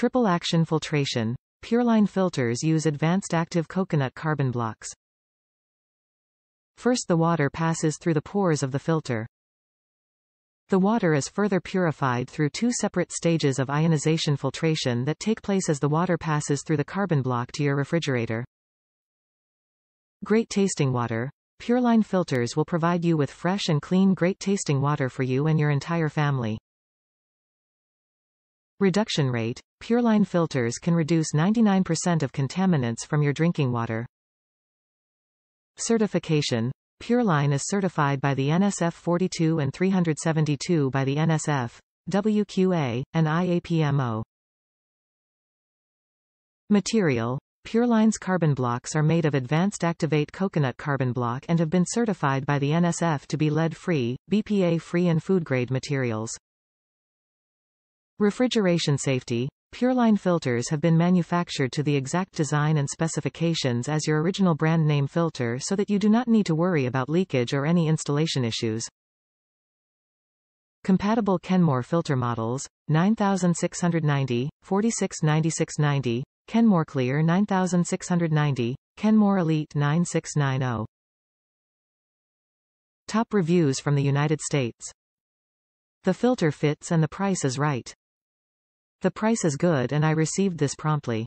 Triple action filtration. Pureline filters use advanced active coconut carbon blocks. First the water passes through the pores of the filter. The water is further purified through two separate stages of ionization filtration that take place as the water passes through the carbon block to your refrigerator. Great tasting water. Pureline filters will provide you with fresh and clean great tasting water for you and your entire family. Reduction rate. Pureline filters can reduce 99% of contaminants from your drinking water. Certification. Pureline is certified by the NSF 42 and 372 by the NSF, WQA, and IAPMO. Material. Pureline's carbon blocks are made of advanced activate coconut carbon block and have been certified by the NSF to be lead-free, BPA-free and food-grade materials. Refrigeration safety. Pureline filters have been manufactured to the exact design and specifications as your original brand name filter so that you do not need to worry about leakage or any installation issues. Compatible Kenmore filter models, 9690, 469690, Kenmore Clear 9690, Kenmore Elite 9690. Top reviews from the United States. The filter fits and the price is right. The price is good and I received this promptly.